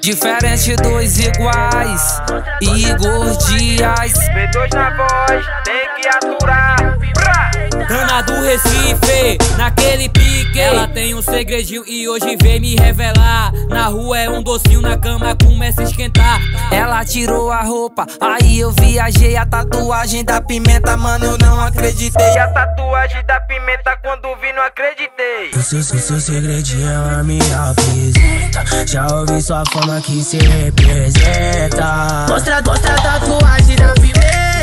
Diferente dos iguais, Igor Dias. B2 na voz, tem que aturar. Dana do Recife, naquele pique. Ela tem um segredinho e hoje vem me revelar. Na rua é um docinho, na cama começa a esquentar. Ela tirou a roupa, aí eu viajei. A tatuagem da pimenta, mano, eu não acreditei. A tatuagem da pimenta, quando vi, não acreditei. Seu, seu, seu segredinho ela me Já ouvi sua fama que se representa. Mostra, mostra a tatuagem da pimenta.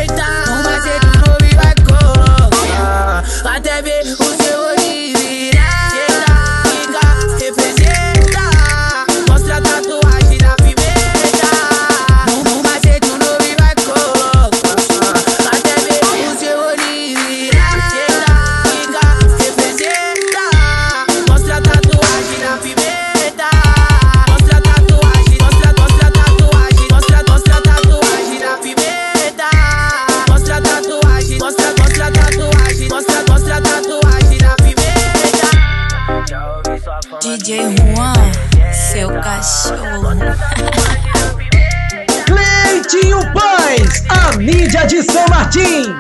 DJ Juan, seu cachorro. Cleitinho Paz, a mídia de São Martins.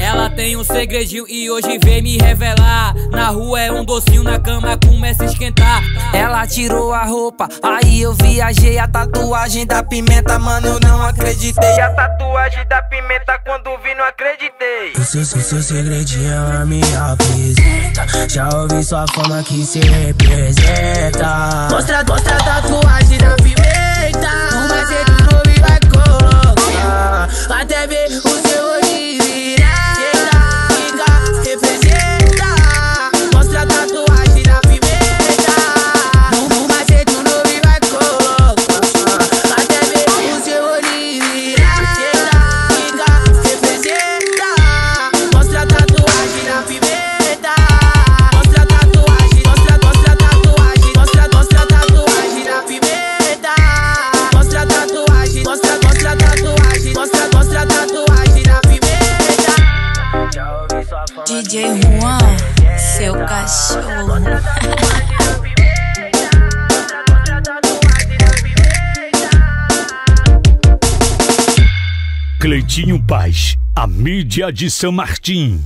Ela tem um segredinho e hoje vem me revelar. Na rua é um docinho, na cama começa a esquentar. Ela tirou a roupa, aí eu viajei. A tatuagem da pimenta, mano, eu não acreditei. A tatuagem da pimenta, quando vi, não acreditei. Seu, seu, seu segredinho ela me Já ouvi sua fama que se representa. Mostra, mostra a tatuagem da pimenta. DJ Juan, seu cachorro. Cleitinho Paz, a mídia de São Martim.